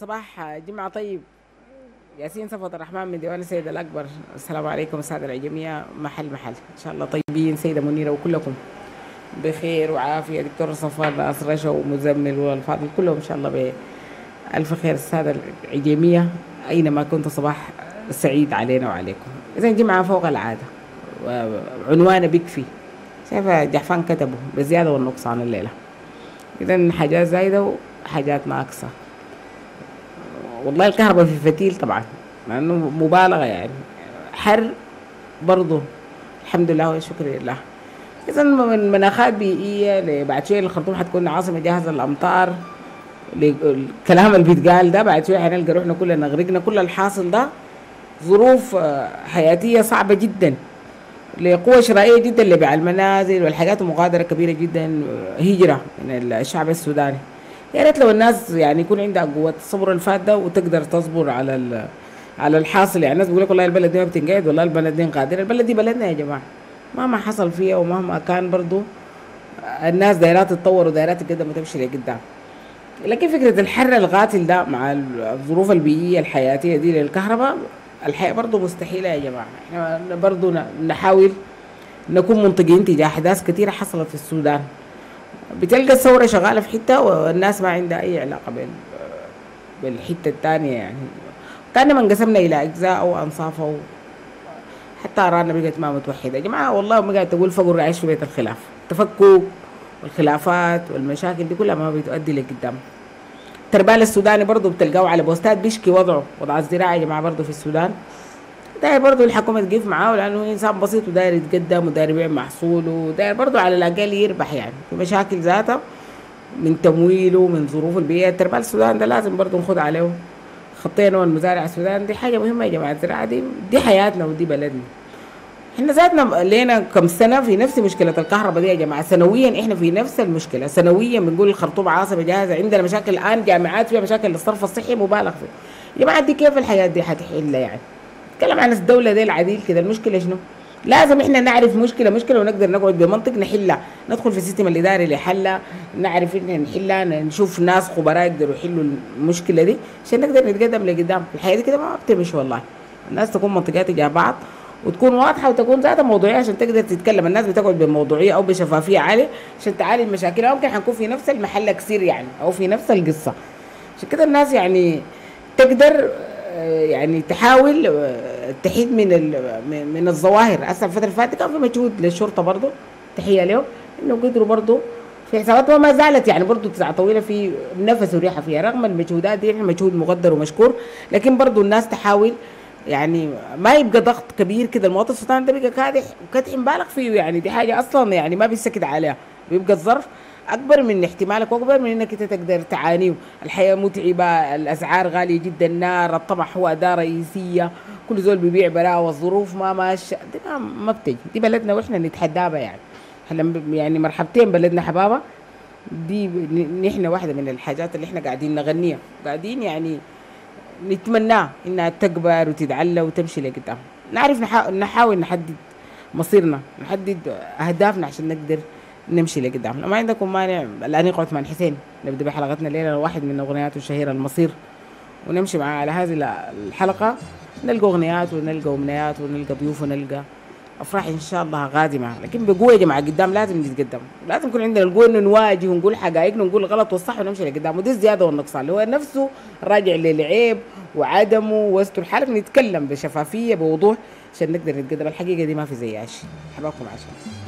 صباح جمعة. طيب ياسين صفوت الرحمن من ديوان السيد الأكبر. السلام عليكم السادة العجمية محل محل. إن شاء الله طيبين سيدة منيرة وكلكم بخير وعافية. دكتور صفوان ناصر رشا ومزمل والفاضل كلهم إن شاء الله بألف خير. السادة العجمية أينما كنت صباح سعيد علينا وعليكم. إذا جمعة فوق العادة. وعنوانه بيكفي شايفة جحفان كتبه بالزيادة والنقصان الليلة. إذا حاجات زايدة وحاجات ناقصة. والله الكهرباء في فتيل طبعا مع إنه مبالغة يعني. حر برضه الحمد لله والشكر لله. اذا من مناخات بيئية بعد شوية الخرطوم حتكون عاصمة جاهزه الأمطار الكلام اللي بيتقال ده. بعد شوية حنلقى روحنا كلنا غرقنا كل الحاصل ده. ظروف حياتية صعبة جدا. لقوة شرائية جدا لبيع المنازل والحاجات مغادرة كبيرة جدا. هجرة من الشعب السوداني. يا ريت لو الناس يعني يكون عندها قوة الصبر الفات ده وتقدر تصبر على على الحاصل. يعني الناس بيقول لك والله البلد دي ما بتنقعد والله البلد دي قادرة. البلد دي بلدنا يا جماعة. مهما حصل فيها ومهما كان برضو الناس دايرات تتطور ودايرات تقدم وتمشي لقدام. لكن فكرة الحر القاتل ده مع الظروف البيئية الحياتية دي للكهرباء الحياة برضو مستحيلة يا جماعة. إحنا برضو نحاول نكون منتجين تجاه أحداث كثيرة حصلت في السودان. بتلقى الثورة شغالة في حتة والناس ما عندها أي علاقة بال بالحتة الثانية يعني. كأنما انقسمنا إلى أجزاء أو أنصاف أو حتى أرانا بقت ما متوحدة. يا جماعة والله ما قاعد تقول فقر عايش في بيت الخلاف. التفكك والخلافات والمشاكل دي كلها ما بتؤدي لقدام التربال السوداني برضه بتلقاه على بوستات بيشكي وضعه وضع الزراعة يا جماعة برضه في السودان. داير برضه الحكومة تقف معاه لأنه إنسان بسيط وداير يتقدم وداير يبيع محصوله وداير برضه على الأقل يربح يعني. مشاكل ذاتها من تمويله من ظروف البيئة. التربال السودان ده لازم برضه نخد عليه. خطينا والمزارع السودان دي حاجة مهمة يا جماعة الزراعة دي دي حياتنا ودي بلدنا. إحنا ذاتنا لينا كم سنة في نفس مشكلة الكهرباء دي يا جماعة. سنويا إحنا في نفس المشكلة. سنويا بنقول الخرطوم عاصمة جاهزة عندنا مشاكل الآن جامعات فيها مشاكل للصرف الصحي مبالغ فيه يا جماعة دي كيف الحياة دي حتحل يعني؟ نتكلم عن الدولة دي العديل كده. المشكلة شنو؟ لازم إحنا نعرف مشكلة. مشكلة ونقدر نقعد بمنطق نحلها. ندخل في السيستم الإداري لحلها نعرف ان نحلها. نشوف ناس خبراء يقدروا يحلوا المشكلة دي. عشان نقدر نتقدم لقدام. الحياة دي كده ما بتمشي والله. الناس تكون منطقات تجاه بعض. وتكون واضحة وتكون ذاتها موضوعية عشان تقدر تتكلم. الناس بتقعد بموضوعية أو بشفافية عالية عشان تعالج مشاكلها. ممكن حنكون في نفس المحل كثير يعني. أو في نفس القصة. عشان كده الناس يعني تقدر يعني تحاول تحيد من من الظواهر. هسه الفترة اللي فاتت كان في مجهود للشرطة برضه تحية لهم إنه قدروا برضه في حسابات وما زالت يعني برضه ساعه طويلة في نفس وريحه فيها. رغم المجهودات دي مجهود مقدر ومشكور لكن برضه الناس تحاول يعني ما يبقى ضغط كبير كده. المواطن السوداني ده بيبقى كادح وكدح مبالغ فيه يعني دي حاجة أصلا يعني ما بيسكت عليها بيبقى الظرف. أكبر من احتمالك وأكبر من إنك إنت تقدر تعانيه الحياة متعبة الاسعار غالية جدا النار الطمع هو أداة رئيسية. كل زول بيبيع براءة والظروف ما ماشية. دي ما, ما بتجي. دي بلدنا وإحنا نتحداها يعني. إحنا يعني مرحبتين بلدنا حبابة. دي نحن واحدة من الحاجات اللي إحنا قاعدين نغنيها. قاعدين يعني نتمناه إنها تكبر وتتعلى وتمشي لقدام. نعرف نحاول نحدد مصيرنا نحدد أهدافنا عشان نقدر نمشي لقدام. لو ما عندكم مانع الانيق عثمان حسين نبدأ بحلقتنا الليلة واحد من أغنياته الشهيرة المصير. ونمشي معاه على هذه الحلقة. نلقى أغنيات ونلقى أمنيات ونلقى ضيوف ونلقى أفراح إن شاء الله قادمه لكن بقوة يا جماعة قدام لازم نتقدم. لازم يكون عندنا القوه انه نواجه ونقول حقائقنا ونقول الغلط والصح ونمشي لقدام. ودي الزيادة والنقصان. اللي هو نفسه راجع للعيب وعدمه واستر حالك نتكلم بشفافية بوضوح عشان نقدر نتقدم. الحقيقة دي ما في زيها شيء حباكم عشان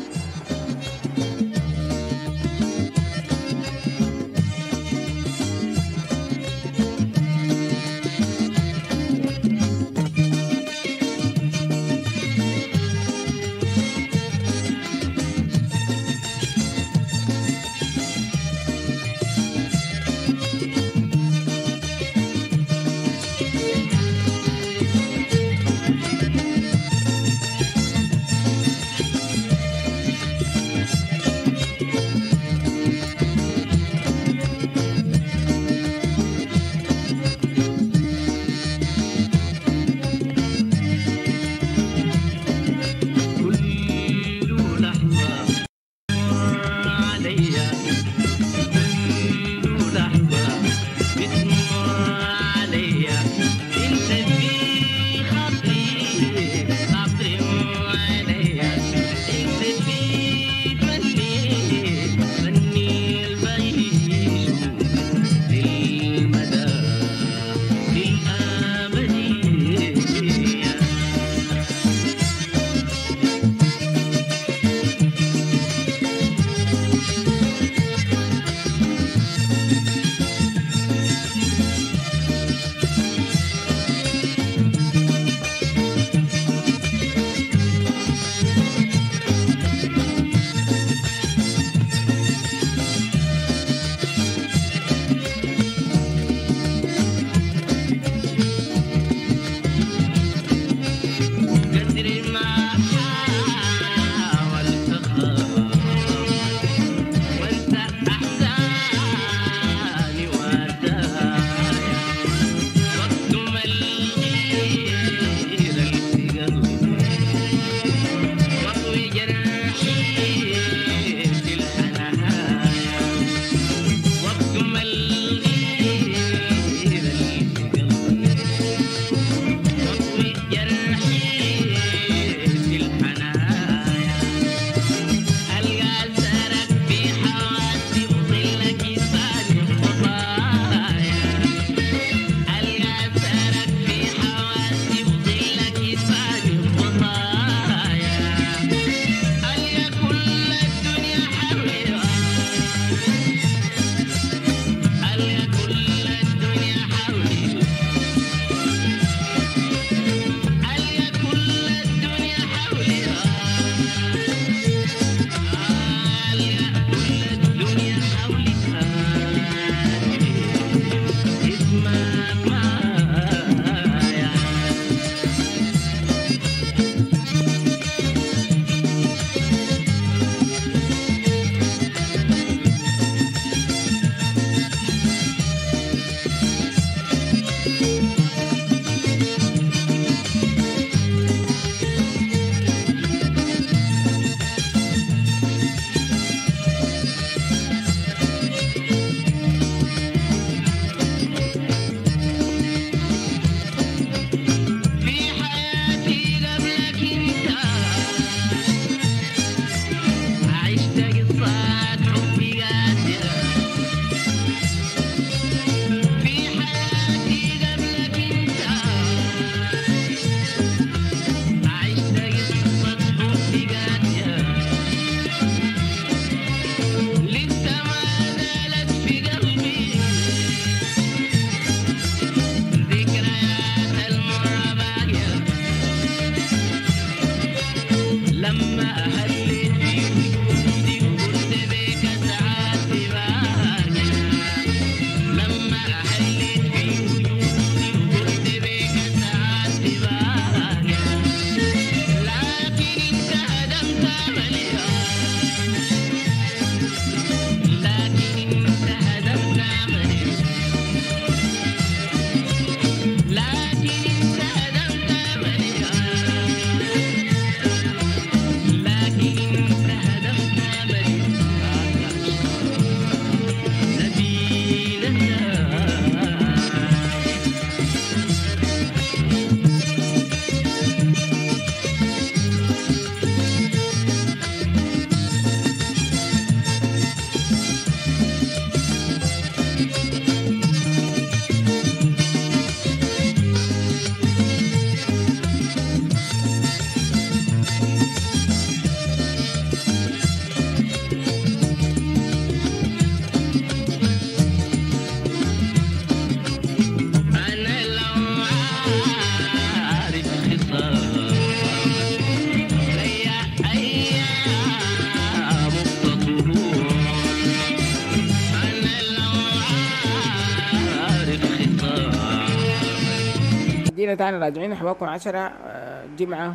جينا تاني راجعين حباكم عشرة آه، جمعة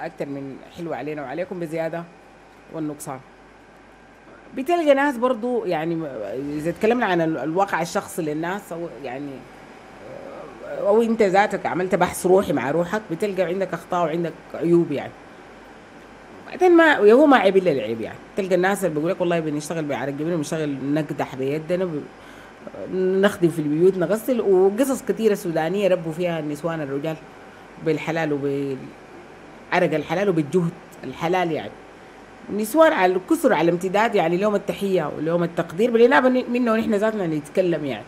أكتر من حلوة علينا وعليكم بزيادة والنقصان. بتلقى ناس برضو يعني إذا تكلمنا عن ال- الواقع الشخصي للناس أو يعني آه، أو أنت ذاتك عملت بحث روحي مع روحك بتلقى عندك أخطاء وعندك عيوب يعني. بعدين ما هو ما عيب إلا العيب يعني. تلقى الناس اللي بيقول لك والله بنشتغل بعرق جبين بنشتغل نقدح بيدنا نخدم في البيوت نغسل. وقصص كثيره سودانية ربوا فيها النسوان الرجال بالحلال وبالعرق الحلال وبالجهد الحلال يعني. النسوان على كسر على امتداد يعني لهم التحية ولهم التقدير. بالإنابة منه نحن ذاتنا نتكلم يعني.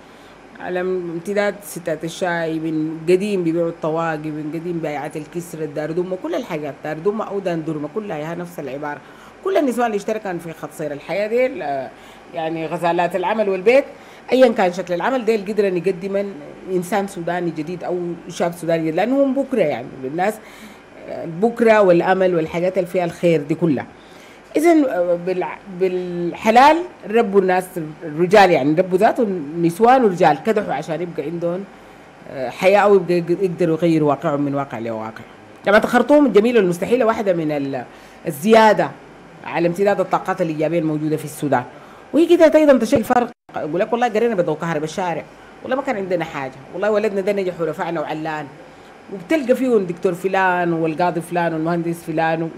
على امتداد ستات الشاي من قديم بيبيعوا الطواقي من قديم بيعات الكسر الداردومة كل الحاجات. داردومة أو داندورمة كلها نفس العبارة. كل النسوان اللي اشتركن في خط سير الحياة دي آه، يعني غزالات العمل والبيت. ايا كان شكل العمل ده قدر ان يقدم إنسان سوداني جديد أو شاب سوداني جديد هم بكرة يعني للناس البكره والأمل والحاجات اللي فيها الخير دي كلها. اذا بالحلال ربوا الناس الرجال يعني ربوا ذاته نسوان ورجال كدحوا عشان يبقى عندهم آه، حياة أو يبقى يقدروا يغيروا واقعهم من واقع لواقع. جامعه الخرطوم الجميله والمستحيله واحدة من ال- الزيادة على امتداد الطاقات الإيجابية الموجودة في السودان. وهي كده أيضا تشكل فرق. يقول لك والله قرينا بضوء كهرباء الشارع والله ما كان عندنا حاجة والله ولدنا ده نجح ورفعنا وعلان. وبتلقى فيهم دكتور فلان والقاضي فلان والمهندس فلان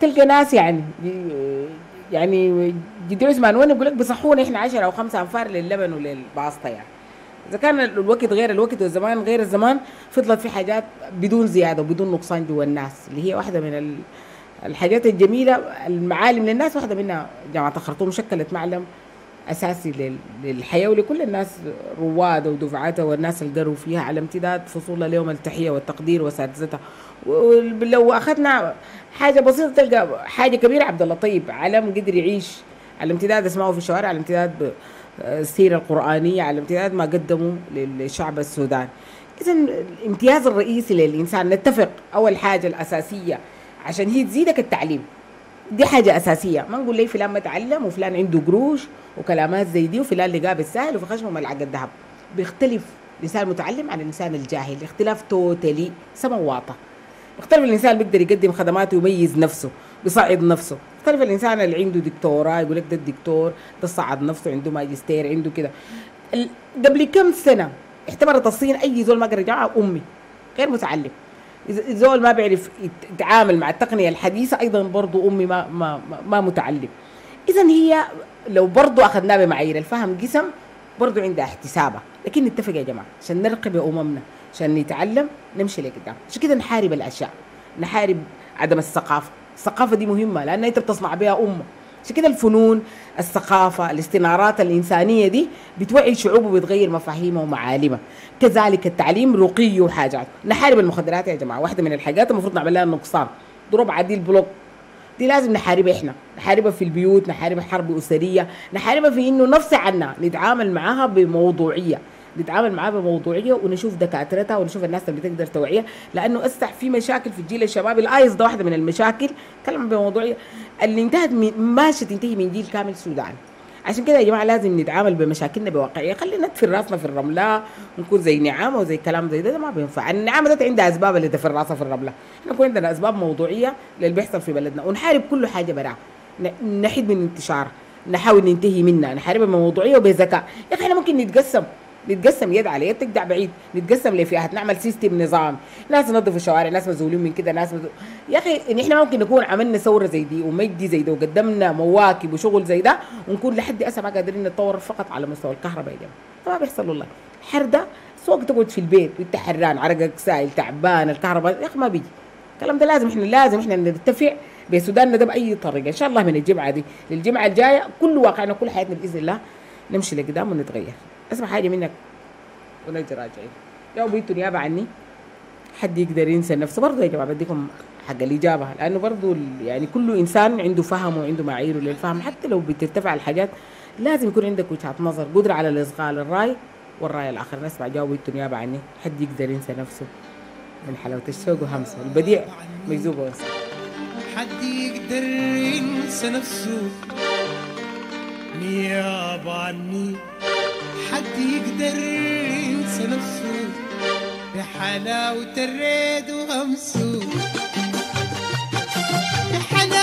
تلقى ناس يعني يعني جدي عثمان وين يقول لك بيصحونا إحنا 10 أو 5 أنفار للبن وللباسطة يعني. إذا كان الوقت غير الوقت والزمان غير الزمان فضلت في حاجات بدون زيادة وبدون نقصان جوا الناس اللي هي واحدة من ال- الحاجات الجميلة المعالم للناس واحدة منها جامعة الخرطوم شكلت معلم أساسي لل- للحياة ولكل الناس رواد ودفعاتها والناس اللي قروا فيها على امتداد فصولها لهم التحية والتقدير واساتذتها ولو أخذنا حاجة بسيطة تلقى حاجة كبيرة عبد الله طيب علم قدر يعيش على امتداد اسمعه في الشوارع على امتداد السيرة القرآنية على امتداد ما قدموا للشعب السوداني اذا الامتياز الرئيسي للإنسان نتفق أول حاجة الأساسية عشان هي تزيدك التعليم. دي حاجة أساسية. ما نقول لي فلان ما تعلم وفلان عنده قروش وكلامات زي دي وفلان لقاه بالسهل وفي خشمه ملعقة ذهب بيختلف الإنسان المتعلم عن الإنسان الجاهل. اختلاف توتالي سما واطة بيختلف الإنسان بيقدر يقدم خدمات ويميز نفسه بيصعد نفسه. يختلف الإنسان اللي عنده دكتوراه يقول لك ده الدكتور ده صعد نفسه عنده ماجستير عنده كده. قبل كم سنة اعتبرت الصين أي زول ما قرأ جامعة أمي غير متعلم. الزول ما بيعرف يت- يتعامل مع التقنية الحديثة أيضا برضو أمي ما ما ما, متعلم. اذا هي لو برضو اخذناها بمعايير الفهم قسم برضو عندها احتسابها. لكن نتفق يا جماعة عشان نرقب أممنا عشان نتعلم نمشي لقدام عشان كده نحارب الأشياء نحارب عدم الثقافة. الثقافة دي مهمة لأن أنت بتصنع بها أمة. عشان كده الفنون الثقافة الاستنارة الإنسانية دي بتوعي شعوب وبتغير مفاهيمها ومعالمها. كذلك التعليم رقي وحاجات. نحارب المخدرات يا جماعة واحدة من الحاجات المفروض نعمل لها نقصان. ضرب عديل بلوك. دي لازم نحاربها إحنا. نحاربها في البيوت نحاربها حرب أسرية نحاربها في إنه نفسنا نتعامل معاها بموضوعية. نتعامل معاها بموضوعية ونشوف دكاترتها ونشوف الناس اللي بتقدر توعيها لأنه أصبح في مشاكل في الجيل الشباب. الآيس ده واحدة من المشاكل. كلام بموضوعية. اللي انتهت من ماشية تنتهي من جيل كامل سوداني عشان كده يا جماعة لازم نتعامل بمشاكلنا بواقعية. خلينا ندفن راسنا في الرملة ونكون زي نعامة وزي كلام زي ده, ده ما بينفع. النعامة ده عندها أسباب اللي تدفن راسها في الرملة. إحنا يكون عندنا أسباب موضوعية للي بيحصل في بلدنا. ونحارب كل حاجة براه ن- نحد من انتشارها نحاول ننتهي منها. نحاربها بموضوعية وبذكاء. يا أخي إحنا ممكن نتقسم. نتقسم يد على يد تقدع بعيد. نتقسم لفئات نعمل سيستم نظام. ناس ننظف الشوارع ناس مسؤولين من كده ناس مزول... يا أخي إن إحنا ممكن نكون عملنا ثورة زي دي ومجدي زي ده وقدمنا مواكب وشغل زي ده ونكون لحد هسه ما قادرين نتطور فقط على مستوى الكهرباء يا جماعة ما بيحصل والله. حرده سوق تقعد في البيت وانت حران عرقك سائل تعبان الكهرباء يا أخي ما بيجي. الكلام ده لازم إحنا لازم إحنا نتفق بسوداننا ده بأي طريقة. إن شاء الله من الجمعة دي للجمعة الجاية كل واقعنا كل حياتنا بإذن الله نمشي لقدام ونتغير. أسمع حاجة منك. ونجي راجعين لو بيتوا نيابه عني حد يقدر ينسى نفسه. برضه يا جماعة بديكم حق الإجابة. لأنه برضه يعني كل إنسان عنده فهم وعنده معاييره للفهم. حتى لو بترتفع الحاجات لازم يكون عندك وجهه نظر. قدرة على الاصغاء للراي والرأي الآخر. نسمع جاوب أنتوا نيابه عني حد يقدر ينسى نفسه. من حلاوة الشوق وهمسة. البديع مجذوب وصل حد يقدر ينسى نفسه. نيابة عني حد يقدر ينسى نفسه بحلاوة الريد وغمسه. بحلاوة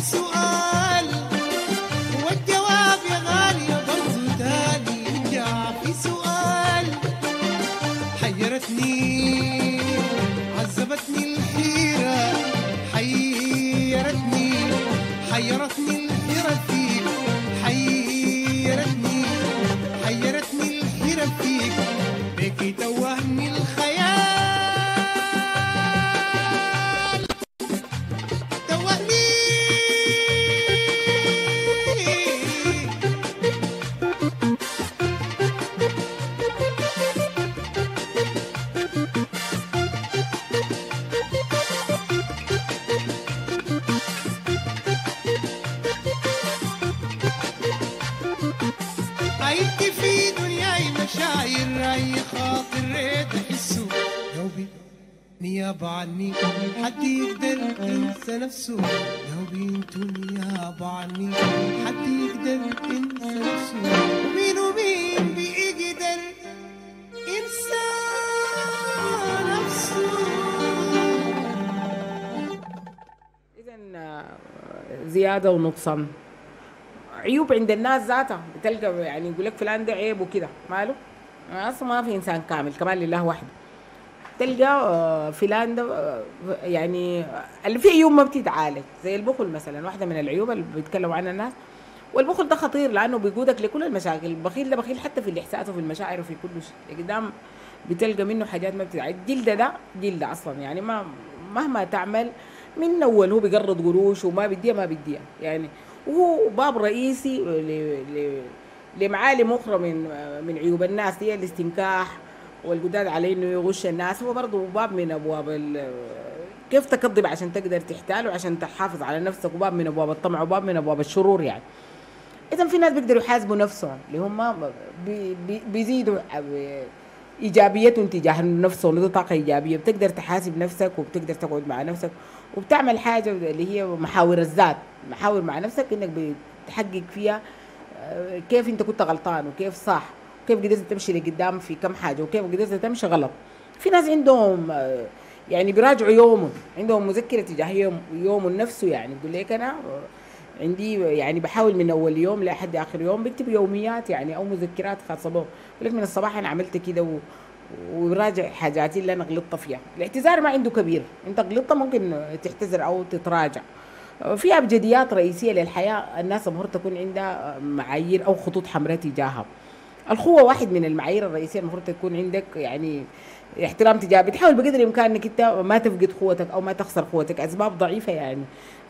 سؤال والجواب يا غالي برضو تاني يرجع في سؤال حيرتني. مشاعر اي خاطر احسه قلبي نيابة عني. حد يقدر ينسى نفسه. قلبي انتو نيابة عني. حد يقدر ينسى نفسه. ومين ومين بيقدر ينسى نفسه؟ اذا زيادة ونقصان. عيوب عند الناس ذاتها. بتلقى يعني يقول لك فلان ده عيب وكده. ماله؟ أصلا ما في إنسان كامل كمان لله وحده. تلقى آه، فلان ده آه، يعني اللي فيه عيوب ما بتتعالج. زي البخل مثلا واحدة من العيوب اللي بيتكلموا عنها الناس. والبخل ده خطير لأنه بيقودك لكل المشاكل البخيل ده بخيل حتى في الإحساس وفي المشاعر وفي كل شيء. قدام بتلقى منه حاجات ما بتدعي الجلد ده جلد أصلا. يعني ما مهما تعمل من أول هو بيقرض قروش وما بديها ما بديها يعني وهو باب رئيسي ل- لمعالم أخرى من من عيوب الناس هي الاستنكاح والجداد عليه إنه يغش الناس. هو برضه باب من أبواب كيف تكذب عشان تقدر تحتال وعشان تحافظ على نفسك. وباب من أبواب الطمع وباب من أبواب الشرور يعني. اذا في ناس بيقدروا يحاسبوا نفسهم اللي هم بي- بي- بيزيدوا إيجابيتهم تجاه نفسهم. ودي طاقة إيجابية بتقدر تحاسب نفسك وبتقدر تقعد مع نفسك. وبتعمل حاجة اللي هي محاور الذات. محاور مع نفسك إنك بتحقق فيها كيف انت كنت غلطان وكيف صح؟ وكيف قدرت تمشي لقدام في كم حاجة وكيف قدرت تمشي غلط؟ في ناس عندهم آه، يعني بيراجعوا يومهم عندهم مذكرة تجاه يوم يوم نفسه يعني. بيقول لك أنا آه، عندي يعني بحاول من أول يوم لحد آخر يوم بكتب يوميات يعني أو مذكرات خاصة به بقول لك من الصباح أنا عملت كده و وراجع حاجاتي اللي أنا غلطت فيها. الاعتذار ما عنده كبير. أنت غلطت ممكن تعتذر أو تتراجع. في أبجديات رئيسية للحياة الناس المفروض تكون عندها معايير أو خطوط حمراء تجاهها. القوة واحد من المعايير الرئيسية المفروض تكون عندك يعني احترام تجاه بتحاول بقدر الإمكان إنك أنت ما تفقد قوتك أو ما تخسر قوتك أسباب ضعيفة يعني.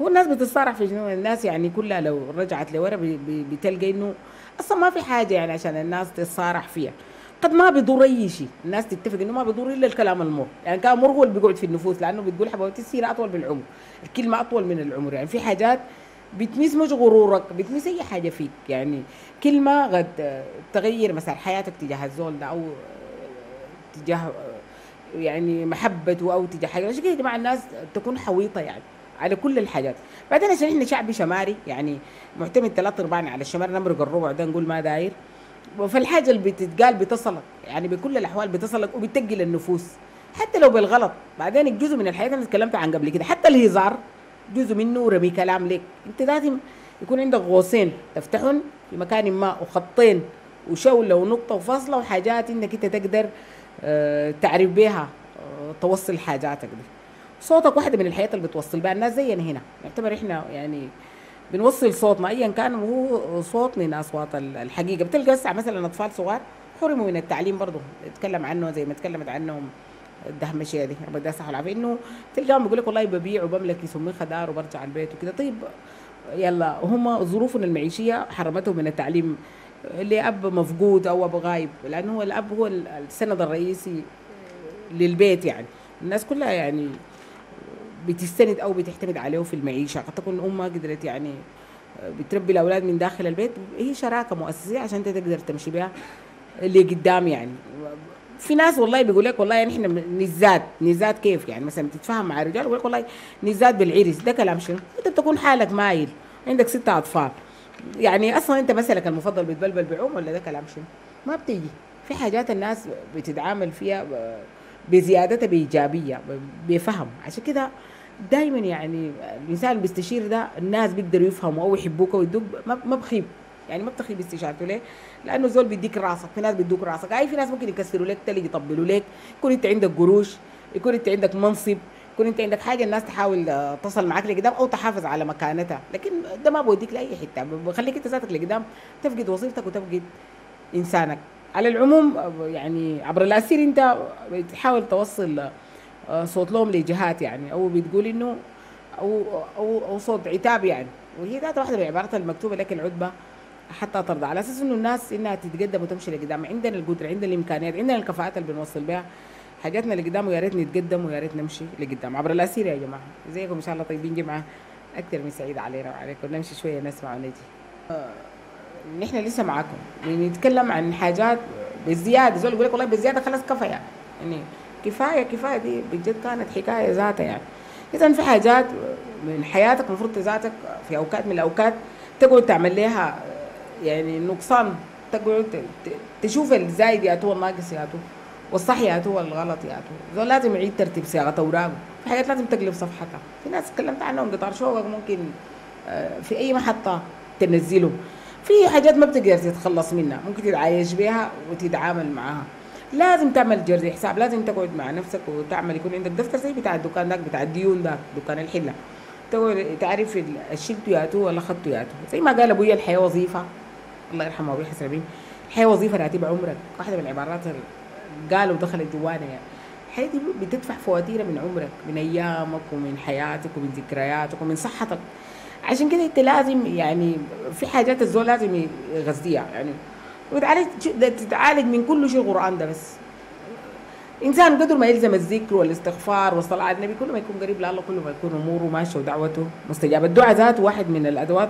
هو الناس بتتصارع في جنون الناس يعني كلها لو رجعت لورا بتلقى إنه أصلا ما في حاجة يعني عشان الناس تتصارع فيها. قد ما بيضر أي شيء. الناس تتفق إنه ما بيضر إلا الكلام المر. يعني كلام مر هو اللي بيقعد في النفوس لأنه بتقول حبيبتي السيره أطول من العمر. الكلمة أطول من العمر. يعني في حاجات بتمس مش غرورك بتمس أي حاجة فيك. يعني كلمه قد تغير مثلا حياتك تجاه الزول ده أو تجاه يعني محبته أو تجاه حاجة. عشان كده يا جماعة الناس تكون حويطة يعني على كل الحاجات. بعدين عشان إحنا شعب شماري يعني معتمد ثلاث ارباعنا على الشمال نمرق الربع ده نقول ما داير. فالحاجه اللي بتتقال بتصلك يعني بكل الأحوال بتصلك وبتقل النفوس حتى لو بالغلط. بعدين الجزء من الحياة أنا اتكلمت عن قبل كده حتى الهزار جزء منه رمي كلام لك انت لازم يكون عندك غوصين تفتحهم في مكان ما وخطين وشولة ونقطة وفاصلة وحاجات انك انت تقدر آه، تعرف بيها آه، توصل حاجاتك دي. صوتك واحدة من الحياة اللي بتوصل بها الناس زينا هنا. نعتبر إحنا يعني بنوصل صوتنا. ايا كان هو صوت من اصوات ال- الحقيقة. بتلقى هسه مثلا أطفال صغار حرموا من التعليم برضه. نتكلم عنه زي ما تكلمت عنهم الدهمشيه دي ربنا يديها الصحه والعافيه إنه تلقاهم بيقول لك والله ببيع وبملك يسميه خدار وبرجع البيت وكده. طيب يلا هم ظروفهم المعيشية حرمتهم من التعليم. اللي اب مفقود أو أب غايب لأنه هو الأب هو ال- السند الرئيسي للبيت يعني. الناس كلها يعني بتستند أو بتعتمد عليه في المعيشة. قد تكون ام ما قدرت يعني بتربي الأولاد من داخل البيت. هي شراكة مؤسسية عشان انت تقدر تمشي بها اللي قدام يعني. في ناس والله بيقول لك والله يعني إحنا نزاد نزاد كيف يعني؟ مثلا تتفاهم مع الرجال يقول لك والله نزاد بالعرس ده كلام شنو؟ انت بتكون حالك مايل عندك ستة أطفال. يعني أصلا انت مثلك المفضل بتبلبل بعوم ولا ده كلام شنو؟ ما بتيجي. في حاجات الناس بتتعامل فيها ب- بزيادتها بإيجابية بفهم. عشان كده دائما يعني الإنسان اللي بيستشير ده الناس بيقدروا يفهموا أو يحبوك ويدوك ما ما بخيب. يعني ما بتخيب استشارته. ليه؟ لأنه زول بيديك راسك في ناس بيدوك راسك. أي في ناس ممكن يكسروا لك تلي يطبلوا لك. يكون أنت عندك قروش يكون أنت عندك منصب يكون أنت عندك حاجة الناس تحاول آه، تصل معك لقدام أو تحافظ على مكانتها. لكن ده ما بوديك لأي حتة. بخليك أنت ذاتك لقدام. تفقد وظيفتك وتفقد إنسانك. على العموم يعني عبر الأسير أنت بتحاول توصل آه، صوت لهم لجهات يعني أو بتقول إنه أو أو أو صوت عتاب يعني. وهي ذات واحدة من العبارات المكتوبة لك العتبة حتى ترضى. على أساس إنه الناس إنها تتقدم وتمشي لقدام. عندنا القدرة عندنا الإمكانيات عندنا الكفاءات اللي بنوصل بها حاجاتنا لقدام ويا ريت نتقدم ويا ريت نمشي لقدام. عبر الأسير يا جماعة. ازيكم إن شاء الله طيبين جمعه أكثر من سعيد علينا وعليكم. نمشي شوية نسمع ونجي. آه، نحن لسه معاكم. بنتكلم عن حاجات بزيادة. زول يقول لك والله بزيادة خلاص كفى يعني يعني كفاية كفاية دي بجد كانت حكاية ذاتها يعني. اذا في حاجات من حياتك المفروض ذاتك في أوقات من الأوقات تقعد تعمل لها يعني نقصان. تقعد تشوف الزايد ياتو والناقص ياتو والصح ياتو والغلط ياتو زول لازم يعيد ترتيب صياغة أوراقه. في حاجات لازم تقلب صفحتها. في ناس تكلمت عنهم قطار شوقك ممكن آه، في أي محطة تنزله. في حاجات ما بتقدر تتخلص منها ممكن تتعايش بها وتتعامل معاها. لازم تعمل جرد حساب لازم تقعد مع نفسك وتعمل يكون عندك دفتر زي بتاع الدكان داك بتاع الديون ده دكان الحلة. تعرف الشلت ياتو ولا خدت ياتو. زي ما قال أبويا الحياة وظيفة. الله يرحمه أبوي حسن بيه الحياة وظيفة راتب عمرك. واحدة من العبارات ال- قالوا دخلت جوانا يعني الحياة دي بتدفع فواتير من عمرك من أيامك ومن حياتك ومن ذكرياتك ومن صحتك. عشان كده انت لازم يعني في حاجات الزول لازم يغذيها يعني وتعالج تتعالج من كل شيء القرآن ده بس. إنسان قدر ما يلزم الذكر والاستغفار والصلاة على النبي كل ما يكون قريب لله كل ما يكون أموره ماشيه ودعوته مستجابة. الدعاء ذاته واحد من الأدوات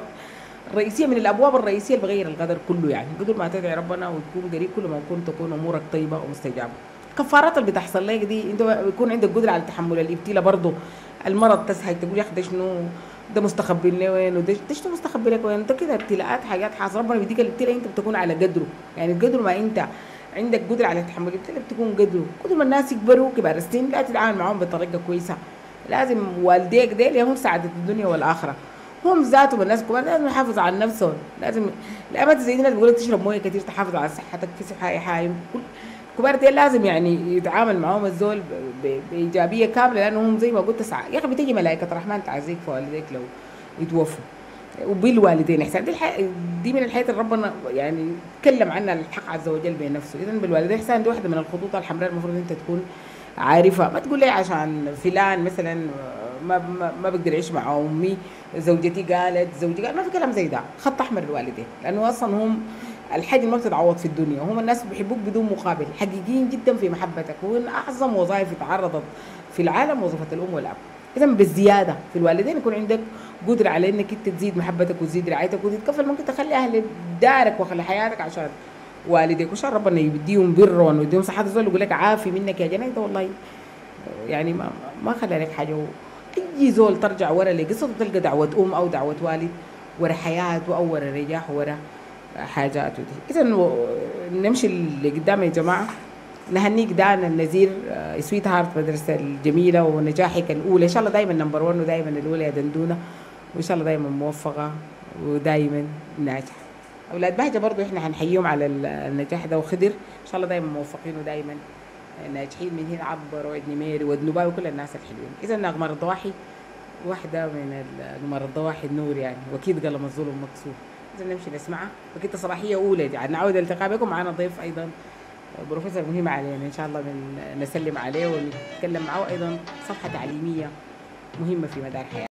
الرئيسية من الأبواب الرئيسية اللي بغير القدر كله يعني. قدر ما تدعي ربنا وتكون قريب كل ما يكون تكون أمورك طيبة ومستجابة. الكفارات اللي بتحصل لك دي انت بيكون عندك قدرة على تحمل الابتلاء برضه المرض تسهل تقول يا أخي شنو؟ ده مستخبي وين؟ وده ده مستخبي لك وين؟ انت كده ابتلاءات حاجات حاصله ربنا بيديك الابتلاء انت بتكون على قدره. يعني قدر ما انت عندك قدرة على تحمل الابتلاء بتكون قدره. قدر ما الناس يكبروا كبار السن لا تتعامل معاهم بطريقة كويسة. لازم والديك ديل هم سعاده الدنيا والآخرة. هم ذاتهم الناس كمان لازم يحافظوا على نفسهم. لازم الامات زي دي ناس بيقول تشرب موية كتير تحافظ على صحتك في صحة حايم كل كبار ديل لازم يعني يتعامل معاهم الزول بإيجابية كاملة لأنه هم زي ما قلت سع... يا أخي بتيجي ملائكة الرحمن تعزيك في والديك لو يتوفوا. وبالوالدين إحسان. دي. دي من الحياة اللي ربنا يعني تكلم عنها الحق عز وجل بنفسه اذا بالوالدين إحسان دي واحدة من الخطوط الحمراء المفروض إنت تكون عارفها. ما تقول لي عشان فلان مثلا ما ما, ما بقدر اعيش مع أمي زوجتي قالت زوجي قال. ما في كلام زي ده. خط أحمر للوالدين لأنه أصلا هم الحاجة اللي ما بتتعوض في الدنيا. وهم الناس بيحبوك بدون مقابل حقيقيين جدا في محبتك ومن أعظم وظائف تعرضت في العالم وظيفة الأم والأب. اذا بالزيادة في الوالدين يكون عندك قدرة على إنك أنت تزيد محبتك وتزيد رعايتك وتتكفل ممكن تخلي أهل دارك واهل حياتك عشان والديك. وعشان ربنا يديهم بر ويديهم صحة. الزول يقول لك عافي منك يا جنى والله يعني ما ما خلى لك حاجة. اي زول ترجع ورا لقصته تلقى دعوة أم أو دعوة والد ورا حياته أو ورا نجاح ورا حاجاته دي اذا نمشي اللي قدام يا جماعة. نهنيك دانا النذير sweetheart مدرسة الجميلة ونجاحك الأولى إن شاء الله دايما number 1 ودايما الأولى يا دندونة. وإن شاء الله دايما موفقة ودايما ناجحة. أولاد بهجة برضو إحنا هنحييهم على النجاح ده وخضر. إن شاء الله دايما موفقين ودايما ناجحين. من هنا عبر وعد نميري ودنباي وكل الناس الحلوين. إذا نغمر الضواحي واحدة من نغمر الضواحي النور يعني. وأكيد قلم الظلم مكسور. إذا نمشي نسمعها. وكده صباحية أولى يعني نعود الالتقاء بكم معنا ضيف أيضا بروفيسور مهم علينا إن شاء الله نسلم عليه ونتكلم معه. أيضا صفحة تعليمية مهمة في مدار حياتنا